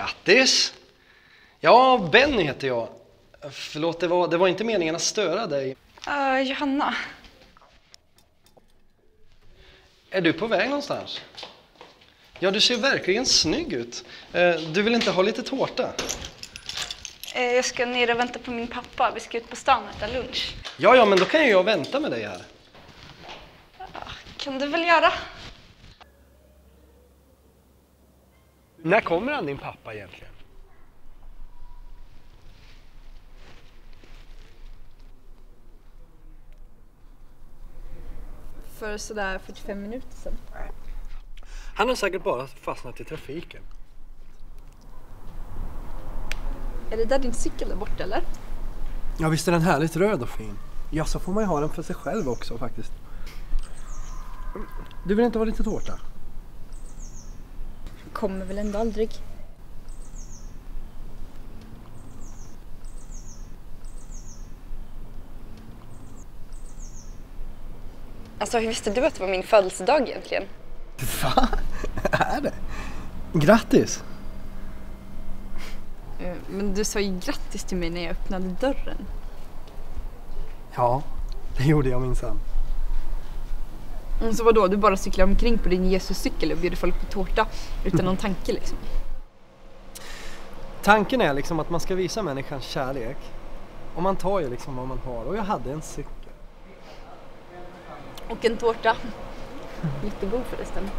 Grattis! Ja, Benny heter jag. Förlåt, det var, det var inte meningen att störa dig. Uh, Johanna. Är du på väg någonstans? Ja, du ser verkligen snygg ut. Eh, Du vill inte ha lite tårta? Eh, jag ska ner och vänta på min pappa. Vi ska ut på stan och äta lunch. Ja, ja, men då kan ju jag vänta med dig här. Kan du väl göra? När kommer han, din pappa, egentligen? För sådär 45 minuter sedan. Han har säkert bara fastnat i trafiken. Är det där din cykel där borta eller? Ja, visst är den härligt röd och fin? Ja, så får man ju ha den för sig själv också faktiskt. Du vill inte ha lite tårta? Kommer väl ändå aldrig. Alltså, hur visste du att det var min födelsedag egentligen? Va? Är det? Grattis! Eh, Men du sa ju grattis till mig när jag öppnade dörren. Ja, det gjorde jag minsann. Mm, Så vadå, du bara cyklar omkring på din Jesuscykel och bjuder folk på tårta utan någon tanke liksom? Tanken är liksom att man ska visa människan kärlek. Och man tar ju liksom vad man har. Och jag hade en cykel. Och en tårta. Jättegod förresten.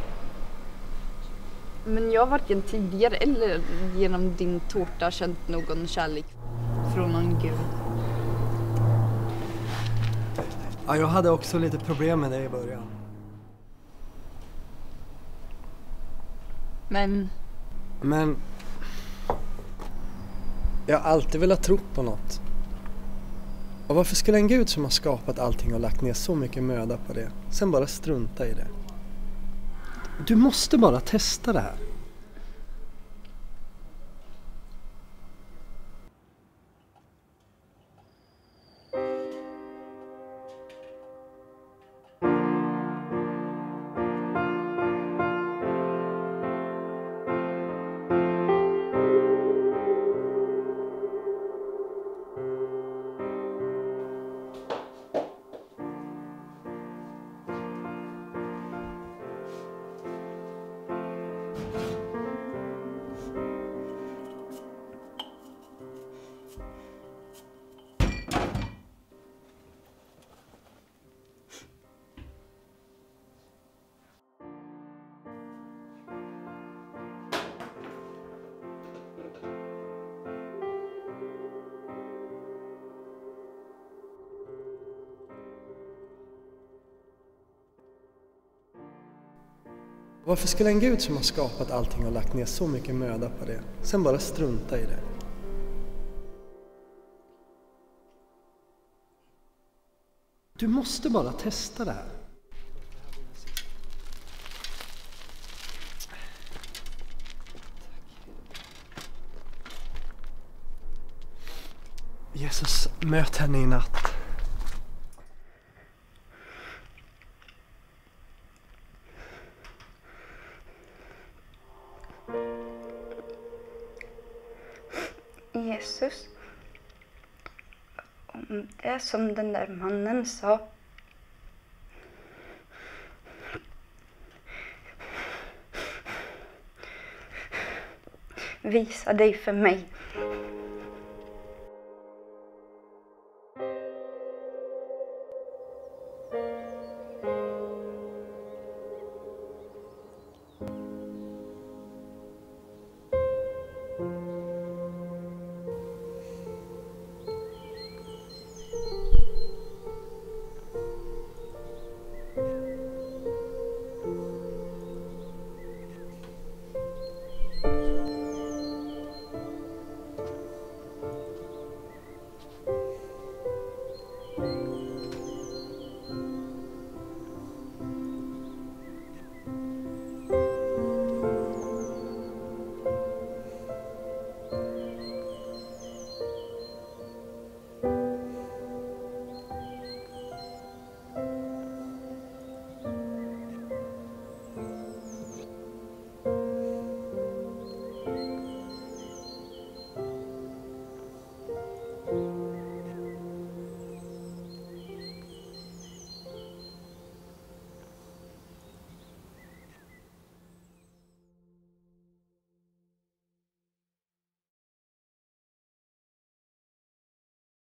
Men jag har varken tidigare eller genom din tårta känt någon kärlek från någon gud. Ja, jag hade också lite problem med det i början. Men Men jag har alltid velat tro på något. Och varför skulle en gud som har skapat allting och lagt ner så mycket möda på det, sen bara strunta i det? Du måste bara testa det här. Varför skulle en gud som har skapat allting och lagt ner så mycket möda på det, sen bara strunta i det? Du måste bara testa det här. Jesus, möt henne i natt. Jesus. Om det är som den där mannen sa. Visa dig för mig.